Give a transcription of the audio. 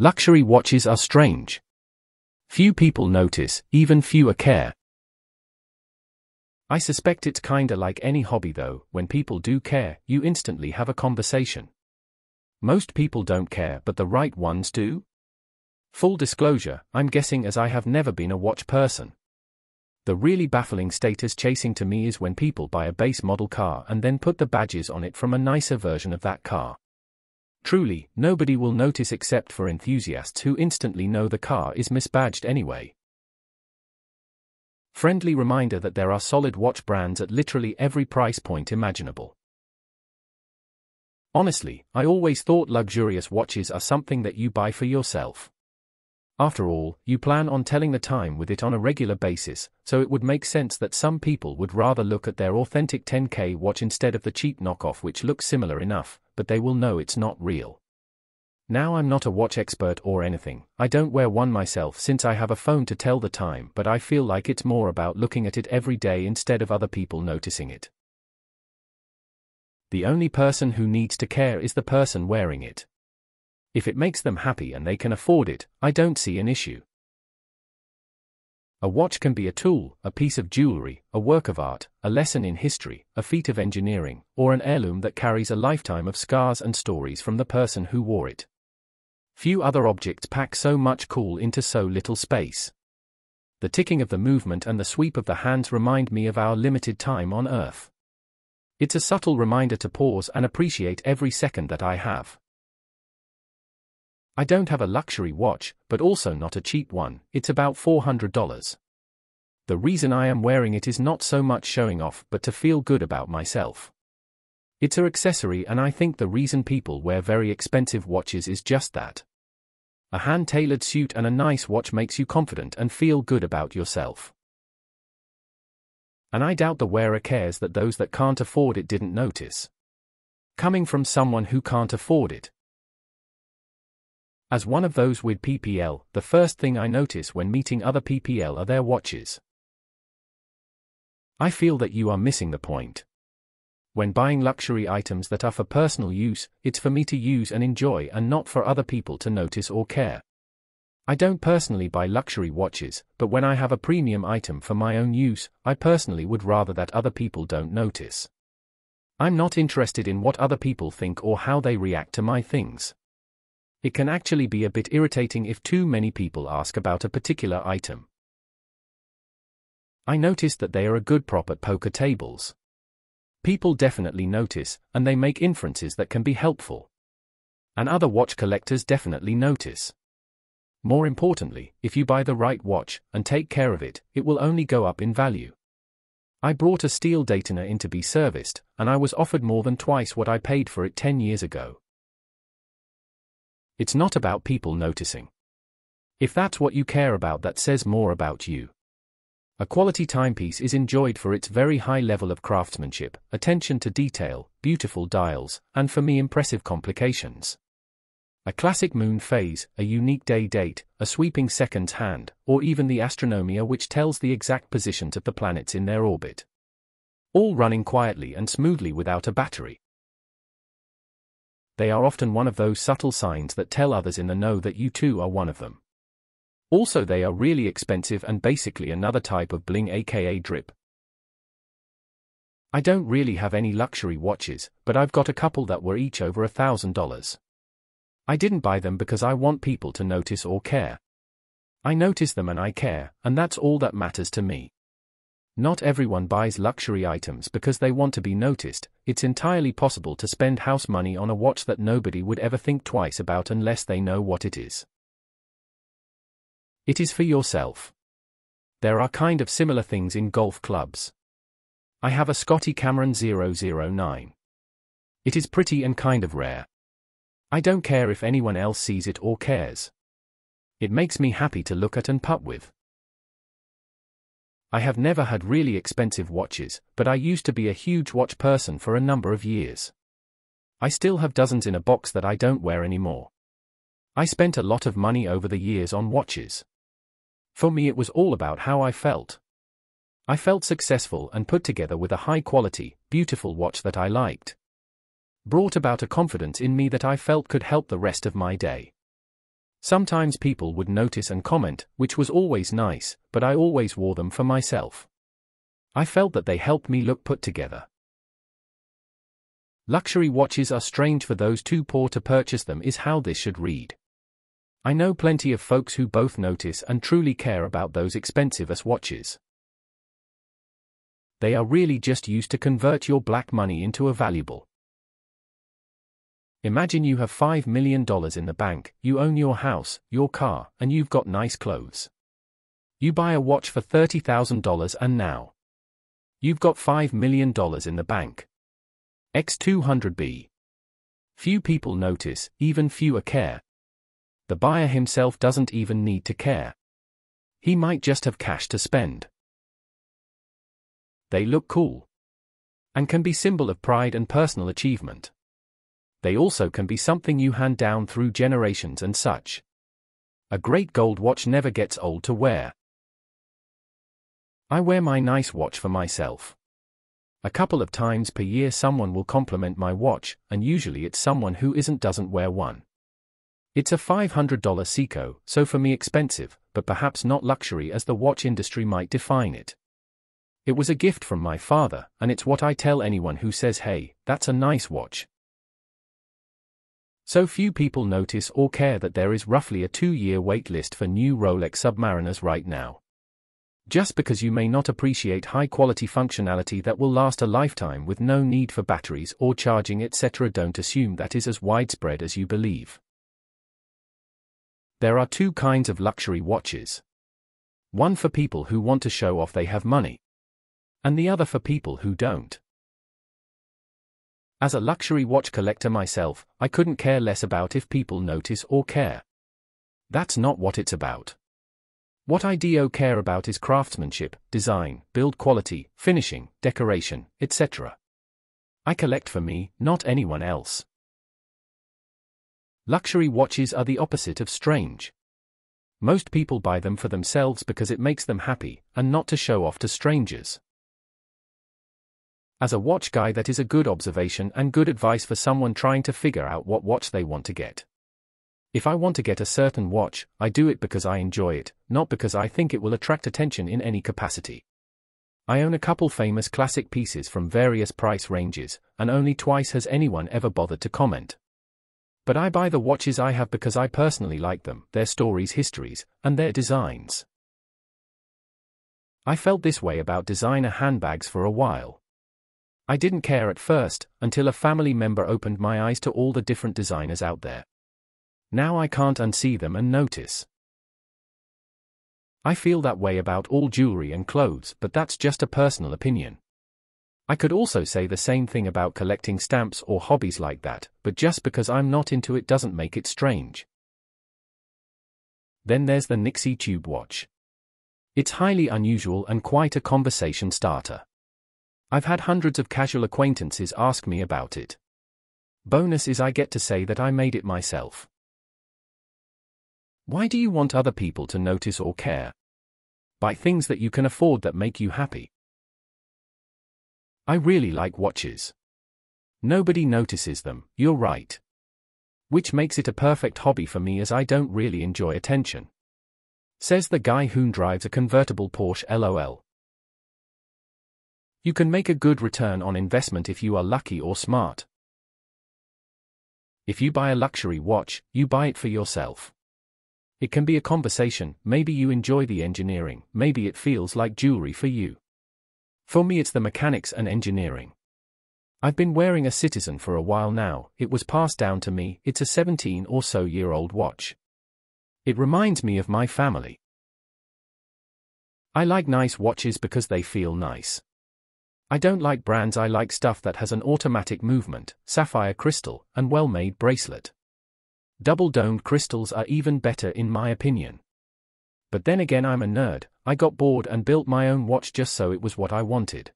Luxury watches are strange. Few people notice, even fewer care. I suspect it's kinda like any hobby though, when people do care, you instantly have a conversation. Most people don't care, but the right ones do? Full disclosure, I'm guessing as I have never been a watch person. The really baffling status chasing to me is when people buy a base model car and then put the badges on it from a nicer version of that car. Truly, nobody will notice except for enthusiasts who instantly know the car is misbadged anyway. Friendly reminder that there are solid watch brands at literally every price point imaginable. Honestly, I always thought luxurious watches are something that you buy for yourself. After all, you plan on telling the time with it on a regular basis, so it would make sense that some people would rather look at their authentic 10K watch instead of the cheap knockoff which looks similar enough, but they will know it's not real. Now I'm not a watch expert or anything, I don't wear one myself since I have a phone to tell the time but I feel like it's more about looking at it every day instead of other people noticing it. The only person who needs to care is the person wearing it. If it makes them happy and they can afford it, I don't see an issue. A watch can be a tool, a piece of jewelry, a work of art, a lesson in history, a feat of engineering, or an heirloom that carries a lifetime of scars and stories from the person who wore it. Few other objects pack so much cool into so little space. The ticking of the movement and the sweep of the hands remind me of our limited time on Earth. It's a subtle reminder to pause and appreciate every second that I have. I don't have a luxury watch, but also not a cheap one, it's about $400. The reason I am wearing it is not so much showing off but to feel good about myself. It's a accessory and I think the reason people wear very expensive watches is just that. A hand-tailored suit and a nice watch makes you confident and feel good about yourself. And I doubt the wearer cares that those that can't afford it didn't notice. Coming from someone who can't afford it, as one of those with PPL, the first thing I notice when meeting other PPL are their watches. I feel that you are missing the point. When buying luxury items that are for personal use, it's for me to use and enjoy and not for other people to notice or care. I don't personally buy luxury watches, but when I have a premium item for my own use, I personally would rather that other people don't notice. I'm not interested in what other people think or how they react to my things. It can actually be a bit irritating if too many people ask about a particular item. I noticed that they are a good prop at poker tables. People definitely notice, and they make inferences that can be helpful. And other watch collectors definitely notice. More importantly, if you buy the right watch and take care of it, it will only go up in value. I brought a steel Daytona in to be serviced, and I was offered more than twice what I paid for it 10 years ago. It's not about people noticing. If that's what you care about, that says more about you. A quality timepiece is enjoyed for its very high level of craftsmanship, attention to detail, beautiful dials, and for me impressive complications. A classic moon phase, a unique day date, a sweeping seconds hand, or even the astronomia which tells the exact positions of the planets in their orbit. All running quietly and smoothly without a battery they are often one of those subtle signs that tell others in the know that you too are one of them. Also they are really expensive and basically another type of bling aka drip. I don't really have any luxury watches, but I've got a couple that were each over a thousand dollars. I didn't buy them because I want people to notice or care. I notice them and I care, and that's all that matters to me. Not everyone buys luxury items because they want to be noticed, it's entirely possible to spend house money on a watch that nobody would ever think twice about unless they know what it is. It is for yourself. There are kind of similar things in golf clubs. I have a Scotty Cameron 009. It is pretty and kind of rare. I don't care if anyone else sees it or cares. It makes me happy to look at and putt with. I have never had really expensive watches, but I used to be a huge watch person for a number of years. I still have dozens in a box that I don't wear anymore. I spent a lot of money over the years on watches. For me, it was all about how I felt. I felt successful and put together with a high quality, beautiful watch that I liked. Brought about a confidence in me that I felt could help the rest of my day. Sometimes people would notice and comment, which was always nice, but I always wore them for myself. I felt that they helped me look put together. Luxury watches are strange for those too poor to purchase them is how this should read. I know plenty of folks who both notice and truly care about those expensive as watches. They are really just used to convert your black money into a valuable. Imagine you have $5 million in the bank, you own your house, your car, and you've got nice clothes. You buy a watch for $30,000 and now you've got $5 million in the bank. X200B. Few people notice, even fewer care. The buyer himself doesn't even need to care. He might just have cash to spend. They look cool. And can be symbol of pride and personal achievement. They also can be something you hand down through generations and such. A great gold watch never gets old to wear. I wear my nice watch for myself. A couple of times per year someone will compliment my watch, and usually it's someone who isn't doesn't wear one. It's a $500 Seiko, so for me expensive, but perhaps not luxury as the watch industry might define it. It was a gift from my father, and it's what I tell anyone who says hey, that's a nice watch. So few people notice or care that there is roughly a two-year wait list for new Rolex Submariners right now. Just because you may not appreciate high-quality functionality that will last a lifetime with no need for batteries or charging etc. don't assume that is as widespread as you believe. There are two kinds of luxury watches. One for people who want to show off they have money. And the other for people who don't. As a luxury watch collector myself, I couldn't care less about if people notice or care. That's not what it's about. What I do care about is craftsmanship, design, build quality, finishing, decoration, etc. I collect for me, not anyone else. Luxury watches are the opposite of strange. Most people buy them for themselves because it makes them happy, and not to show off to strangers. As a watch guy that is a good observation and good advice for someone trying to figure out what watch they want to get. If I want to get a certain watch, I do it because I enjoy it, not because I think it will attract attention in any capacity. I own a couple famous classic pieces from various price ranges, and only twice has anyone ever bothered to comment. But I buy the watches I have because I personally like them, their stories, histories, and their designs. I felt this way about designer handbags for a while. I didn't care at first, until a family member opened my eyes to all the different designers out there. Now I can't unsee them and notice. I feel that way about all jewelry and clothes, but that's just a personal opinion. I could also say the same thing about collecting stamps or hobbies like that, but just because I'm not into it doesn't make it strange. Then there's the Nixie Tube Watch. It's highly unusual and quite a conversation starter. I've had hundreds of casual acquaintances ask me about it. Bonus is I get to say that I made it myself. Why do you want other people to notice or care? Buy things that you can afford that make you happy. I really like watches. Nobody notices them, you're right. Which makes it a perfect hobby for me as I don't really enjoy attention. Says the guy who drives a convertible Porsche LOL. You can make a good return on investment if you are lucky or smart. If you buy a luxury watch, you buy it for yourself. It can be a conversation, maybe you enjoy the engineering, maybe it feels like jewelry for you. For me, it's the mechanics and engineering. I've been wearing a Citizen for a while now, it was passed down to me, it's a 17 or so year old watch. It reminds me of my family. I like nice watches because they feel nice. I don't like brands, I like stuff that has an automatic movement, sapphire crystal, and well made bracelet. Double-domed crystals are even better in my opinion. But then again I'm a nerd, I got bored and built my own watch just so it was what I wanted.